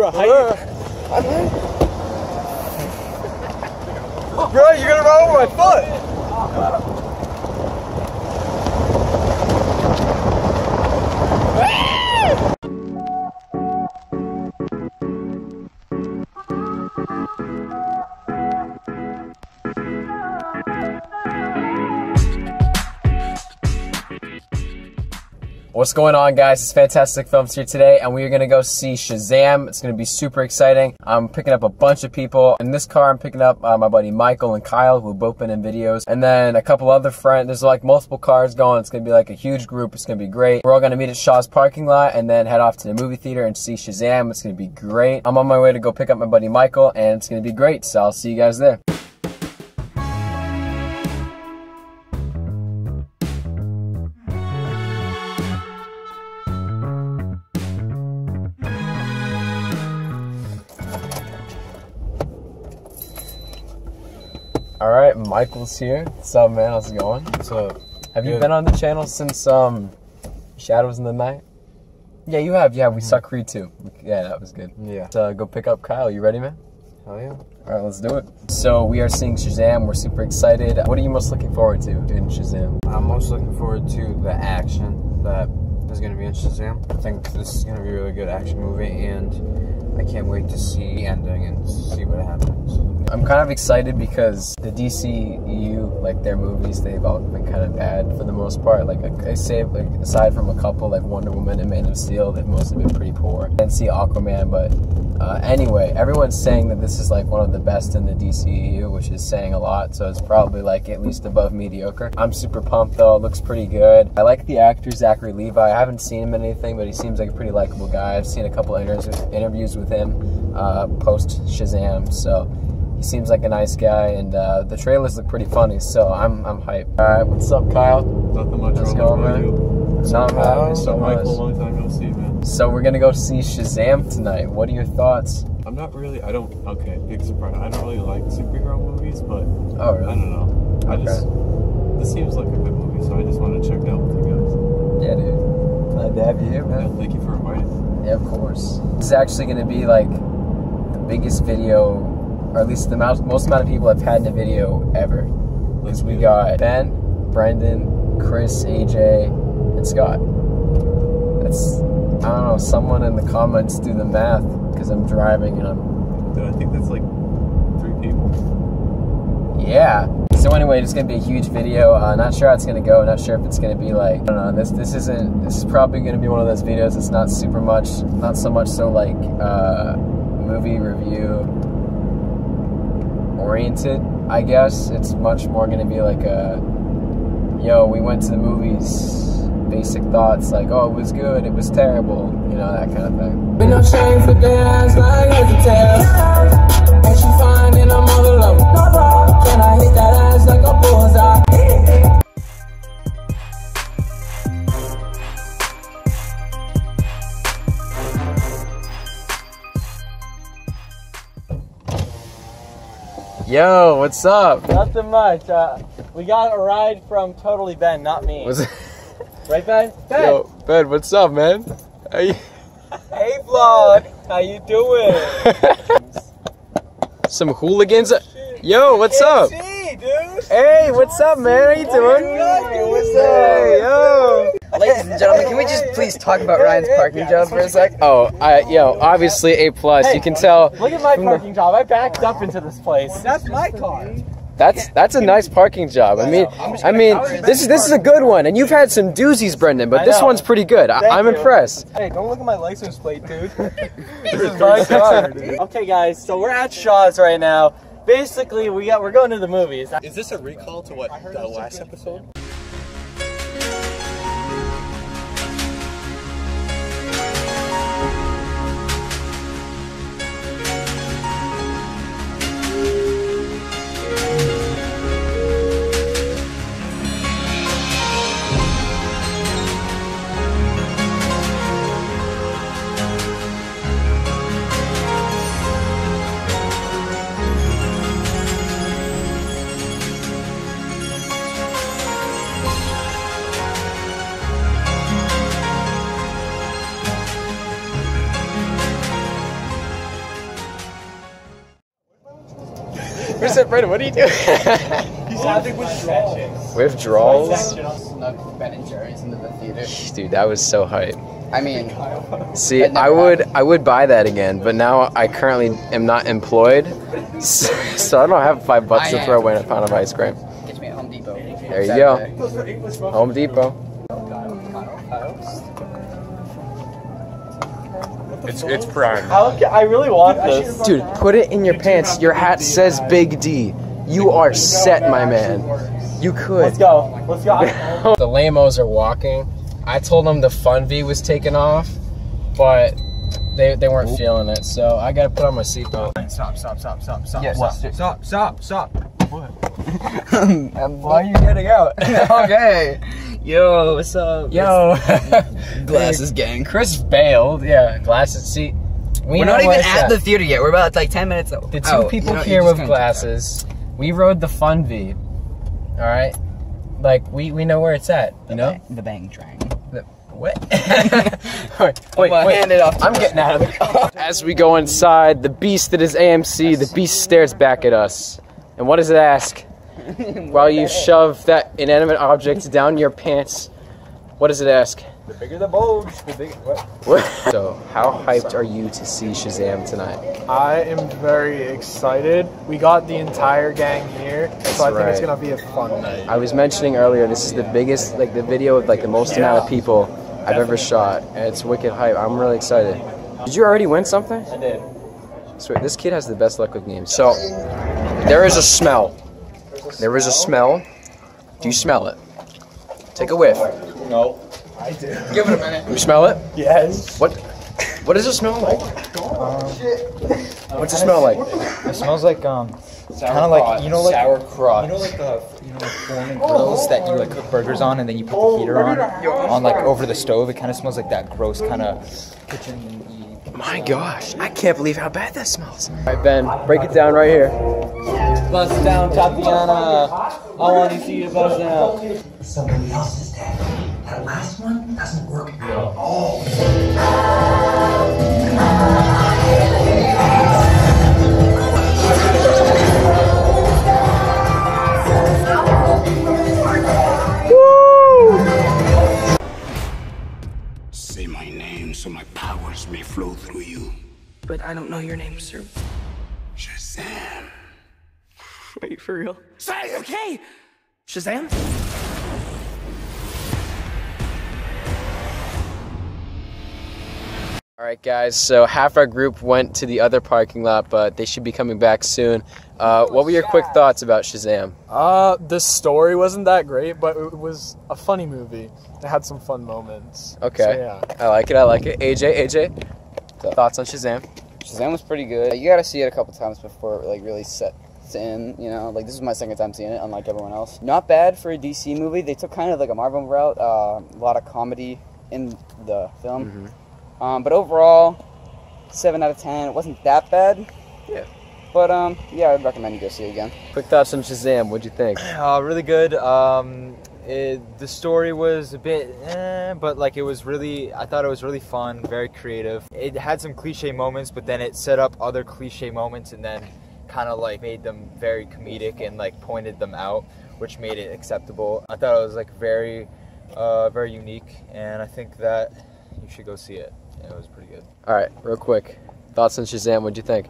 Bro, how you... Bro, you're gonna run over my foot! What's going on, guys? It's Fantastic Films here today, and we are going to go see Shazam. It's going to be super exciting. I'm picking up a bunch of people. In this car, I'm picking up uh, my buddy Michael and Kyle, who have both been in videos, and then a couple other friends. There's like multiple cars going. It's going to be like a huge group. It's going to be great. We're all going to meet at Shaw's parking lot and then head off to the movie theater and see Shazam. It's going to be great. I'm on my way to go pick up my buddy Michael, and it's going to be great. So I'll see you guys there. Michael's here. What's up, man? How's it going? What's up? Have you been on the channel since um, Shadows in the Night? Yeah, you have. Yeah, we saw Creed too. Yeah, that was good. Yeah. Uh, go pick up Kyle. You ready, man? Hell yeah. All right, let's do it. So we are seeing Shazam. We're super excited. What are you most looking forward to in Shazam? I'm most looking forward to the action that is going to be in Shazam. I think this is going to be a really good action movie, and I can't wait to see the ending and see what happens. I'm kind of excited because the DCU, like their movies, they've all been kind of bad for the most part. Like I say, like aside from a couple, like Wonder Woman and Man of Steel, they've mostly been pretty poor. I didn't see Aquaman, but uh, anyway, everyone's saying that this is like one of the best in the DCEU, which is saying a lot. So it's probably like at least above mediocre. I'm super pumped though. It looks pretty good. I like the actor Zachary Levi. I haven't seen him in anything, but he seems like a pretty likable guy. I've seen a couple interviews interviews with him uh, post Shazam, so he seems like a nice guy, and uh, the trailers look pretty funny. So I'm I'm hyped. All right, what's up, Kyle? Nothing much Let's go, man. You. What's up. So Michael, long time no see, man. So we're gonna go see Shazam tonight. What are your thoughts? I'm not really. I don't. Okay, big surprise. I don't really like superhero movies, but Oh, I don't know. I Okay. just this seems like a good movie, so I just want to check it out with you guys. Yeah, dude. Glad to have you here, Yeah, man. thank you for inviting me. Yeah, of course. This is actually gonna be like the biggest video, or at least the most, most amount of people I've had in a video ever. Because we got Ben, Brendon, Chris, AJ, Scott. That's I don't know. Someone in the comments do the math because I'm driving and I'm Dude, I think that's like three people. Yeah. So anyway, it's gonna be a huge video. Uh, not sure how it's gonna go. Not sure if it's gonna be like I don't know. This this isn't. This is probably gonna be one of those videos. It's not super much. Not so much so like uh, movie review oriented. I guess it's much more gonna be like a yo. We went to the movies. Basic thoughts like oh it was good. It was terrible. You know that kind of thing. Been no shame for dance like head to tail. And she fine and I'm all alone. Can I hit that ass like a bullseye? Yo, what's up? Nothing much. Uh, we got a ride from Totally Ben, not me. What's right, Ben? Ben! Yo, Ben, what's up, man? Are you- Hey, vlog! How you doing? Some hooligans. Oh, yo, what's up? Hey, dude! Hey, what's up, man? How you doing? Hey, what's Hey, yo. Ladies and gentlemen, can we just please talk about Ryan's parking job for a sec? Oh, I, yo, obviously A plus. You can tell Look at my parking job. I backed up into this place. That's my car. That's that's a nice parking job. I mean, I mean, this is this is a good one, and you've had some doozies, Brendon, but this one's pretty good. I, Thank I'm you. impressed. Hey, don't look at my license plate, dude. this is my car. Okay, guys, so we're at Shaw's right now. Basically, we got we're going to the movies. Is this a recall to what the last episode? Where's that, Brandon? What are you doing? He's having withdrawals. Withdrawals? Snuck Ben and Jerry's into the theater. Dude, that was so hype. I mean, See, I would I would buy that again, but now I currently am not employed, so, so I don't have five bucks I to throw away in a pound of ice cream. get me at Home Depot. There you go. Home Depot. It's it's prime. How ca- I really want this. Dude, put it in your pants. Your hat says Big D. You are set, my man. You could. Let's go. Let's go. the lamos are walking. I told them the Fun V was taking off, but they, they weren't feeling it, so I gotta put on my seatbelt. Stop, stop, stop, stop, stop, Yes. stop, stop, stop, stop. Why are you getting out? okay. Yo, what's up? Yo, Glasses gang. Chris bailed. Yeah, glasses. See, we We're not even it's at the theater yet. We're about like 10 minutes out. The two people You know, here with glasses. We rode the Fun V. All right, like we we know where it's at. You know. The, the bang triangle. What? wait, wait, Well, wait. hand it off I'm getting out of the car. As we go inside, the beast that is AMC, the beast stares back at us. And what does it ask? While you shove that inanimate object down your pants, what does it ask? The bigger the bulge, the bigger. What? What? So, how hyped are you to see Shazam tonight? I am very excited. We got the entire gang here, so I think it's gonna be a fun night. I was mentioning earlier, this is the biggest, like the video with like the most amount of people I've ever shot, and it's wicked hype. I'm really excited. Did you already win something? I did. Sweet. This kid has the best luck with games. So, there is a smell. There is a smell. Do you smell it? Take a whiff. No. I do. Give it a minute. You smell it? Yes. What? What does it smell like? What's it smell like? It smells like um, kind of like you know like sauerkraut. you know like the you know like Foreman grills that you like cook burgers on and then you put the heater on on like over the stove. It kind of smells like that gross kind of kitchen. My gosh, I can't believe how bad that smells. All right, Ben, break it down right here. Bust down, Tatiana. I want to see you bust down. Somebody else is dead. That last one doesn't work at all. Say my name so my powers may flow through you. But I don't know your name, sir. Shazam. Wait, for real? Say, okay. Shazam? All right, guys. So half our group went to the other parking lot, but they should be coming back soon. Uh, what were your quick thoughts about Shazam? Uh, the story wasn't that great, but it was a funny movie. It had some fun moments. Okay. So, yeah. I like it. I like it. AJ, AJ, thoughts on Shazam? Shazam was pretty good. You gotta see it a couple times before it like really sets in. You know, like this is my second time seeing it, unlike everyone else. Not bad for a DC movie. They took kind of like a Marvel route. Uh, a lot of comedy in the film. Um, but overall, seven out of ten. It wasn't that bad. Yeah. But um, yeah, I'd recommend you go see it again. Quick thoughts on Shazam. What'd you think? Uh, really good. Um, it, the story was a bit, eh, but like it was really. I thought it was really fun, very creative. It had some cliche moments, but then it set up other cliche moments, and then kind of like made them very comedic and like pointed them out, which made it acceptable. I thought it was like very, uh, very unique, and I think that you should go see it. It was pretty good. All right, real quick. Thoughts on Shazam. What'd you think?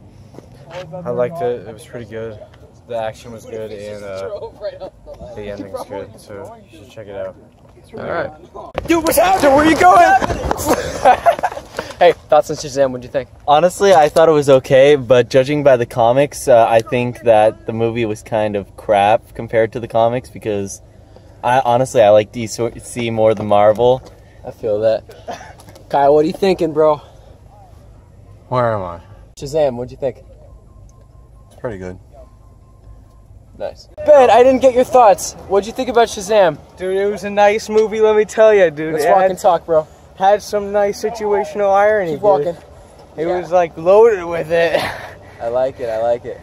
I liked it. It was pretty good. The action was good and uh, the ending was good. So you should check it out. All right. Dude, what's happening? Where are you going? hey, thoughts on Shazam. What'd you think? Honestly, I thought it was okay, but judging by the comics, uh, I think that the movie was kind of crap compared to the comics because I honestly I like DC more than Marvel. I feel that. Kyle, what are you thinking, bro? Where am I? Shazam. What'd you think? Pretty good. Nice. Ben, I didn't get your thoughts. What'd you think about Shazam? Dude, it was a nice movie, let me tell you, dude. Let's it walk and talk, bro. Had some nice situational irony. Keep dude. walking. It was like loaded with it. I like it. I like it.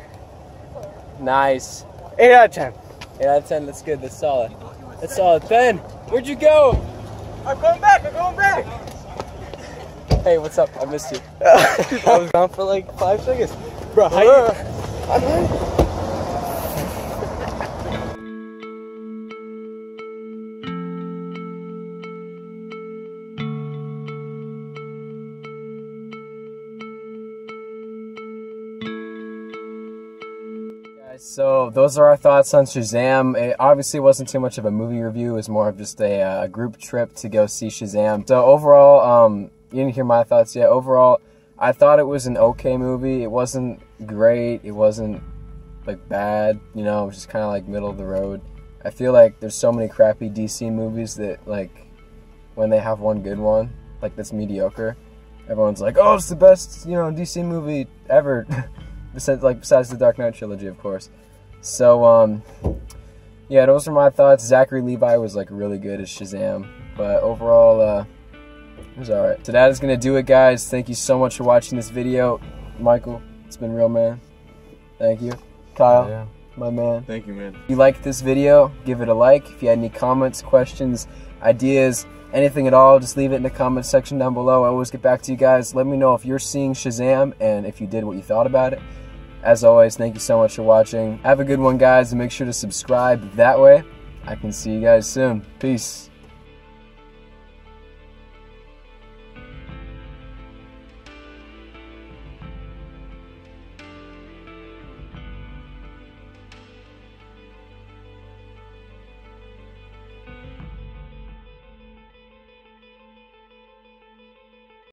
Nice. 8 out of 10. 8 out of 10. That's good. That's solid. That's solid. Ben, where'd you go? I'm going back, I'm going back. Hey, what's up? I missed you. I was gone for like five seconds. Bro, how you, So those are our thoughts on Shazam. It obviously wasn't too much of a movie review. It was more of just a, uh, group trip to go see Shazam. So overall, um, you didn't hear my thoughts yet. Overall, I thought it was an okay movie. It wasn't great. It wasn't like bad. You know, it was just kind of like middle of the road. I feel like there's so many crappy DC movies that like when they have one good one, like that's mediocre, everyone's like, "Oh, it's the best, you know, DC movie ever." besides, like besides the Dark Knight trilogy, of course. So, um, yeah, those are my thoughts. Zachary Levi was like really good as Shazam, but overall, uh, it was alright. So that is gonna do it, guys. Thank you so much for watching this video, Michael. It's been real, man. Thank you, Kyle. Yeah. My man. Thank you, man. If you liked this video, give it a like. If you had any comments, questions, ideas, anything at all, just leave it in the comment section down below. I always get back to you guys. Let me know if you're seeing Shazam and if you did what you thought about it. As always, thank you so much for watching. Have a good one, guys, and make sure to subscribe. That way, I can see you guys soon. Peace.